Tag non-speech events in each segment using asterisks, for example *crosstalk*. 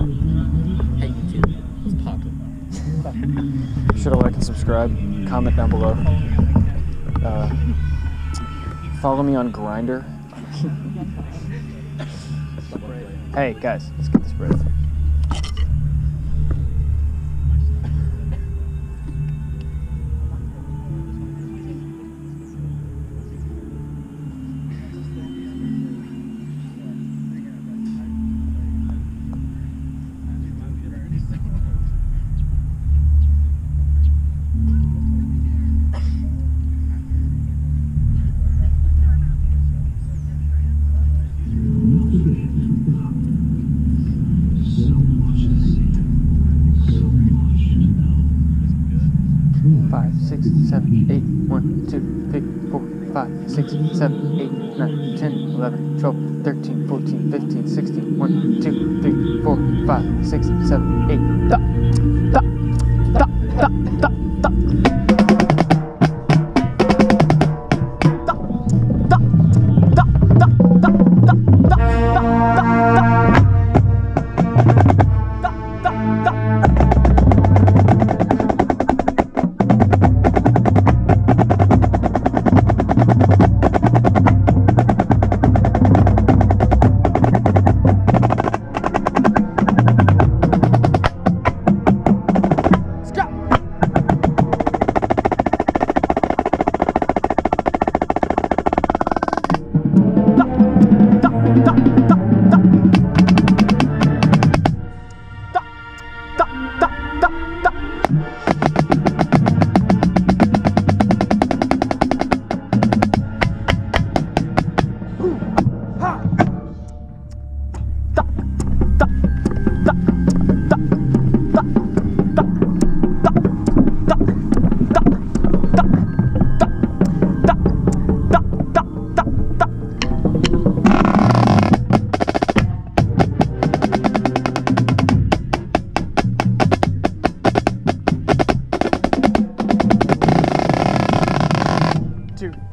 Hey YouTube, it's poppin'. Be sure to like and subscribe. Comment down below. Uh, follow me on Grindr. *laughs* hey guys, Five, six, seven, eight. One, two, three, four, five, six, seven, eight, nine, ten, eleven, twelve, thirteen, fourteen, fifteen, sixteen. One, two, three, four, five, six, seven, eight. Da, da, da, da, da,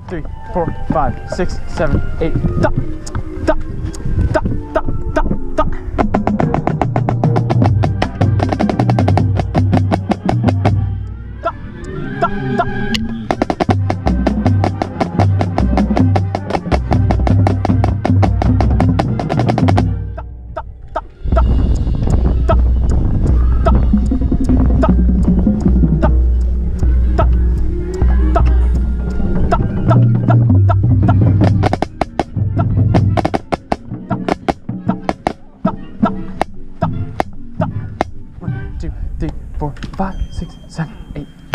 three, four, five, six, seven, eight. Da, 三、二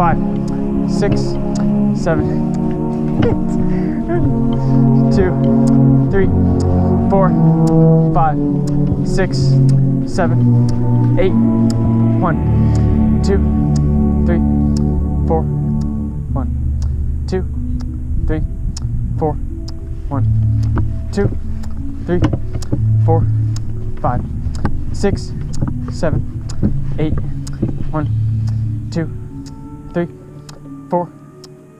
five, six, seven, two, three, four, five, six, seven, eight. One, two, three, four, one, two, three, four, one, two, three, four, five, six, seven, eight. One, two, three, four,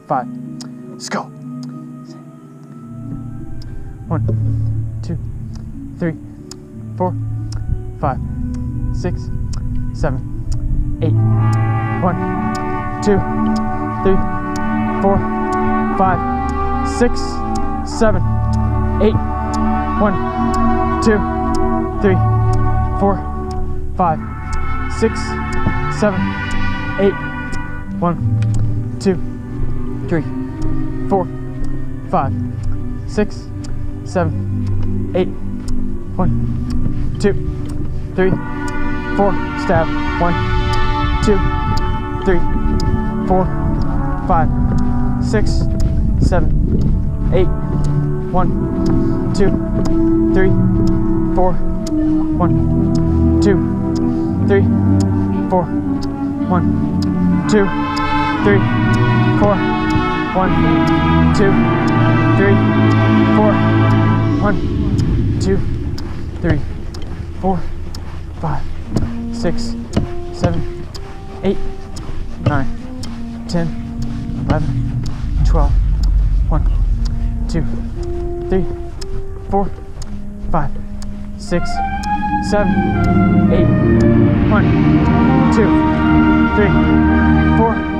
five. Let's go. One, two, three, four, five, six, seven, eight. One, two, three, four, five, six, seven, eight. One, two, three, four, five, six, seven, eight. One, two, three, four, five, six, seven, eight. One, two, three, four. Stab. One, two, three, four, five, six, seven, eight. One, two, three, four. One, two, three, four. One, two, three, four. One, two, three, four. One, two, three, four, five, six, seven, eight, nine, ten, eleven, twelve. One, two, three, four, five, six, seven, eight. One, two, three, four.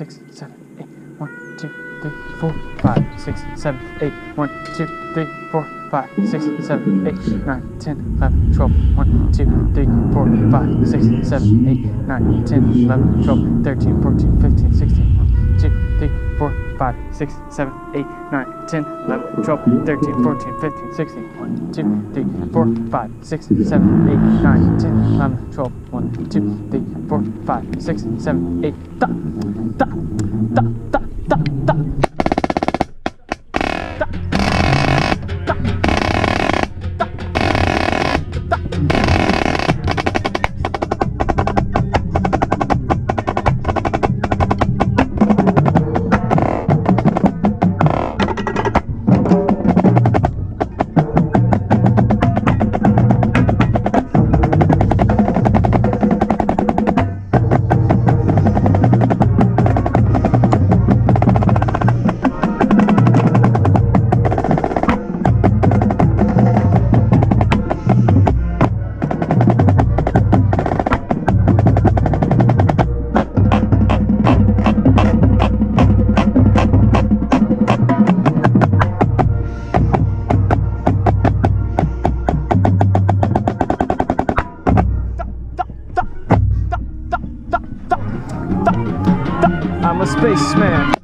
six, seven, eight. One, two, three, four, five, six, seven, eight. One, two, three, four, five, six, seven, eight, nine, ten, eleven, twelve. One, two, three, four, five, six, seven, eight, nine, ten, eleven, twelve, thirteen, fourteen, fifteen, sixteen. One, two, three, four, five, six, seven, eight, nine, ten, eleven, twelve, thirteen, fourteen, fifteen, sixteen. One, two, three, four, five, six, seven, eight, nine, ten, eleven, twelve. One, two, three, four, five, six, seven, eight. Da, da, da, da, da, da. Da, I'm a spaceman.